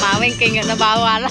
Mawing kaya nabawala.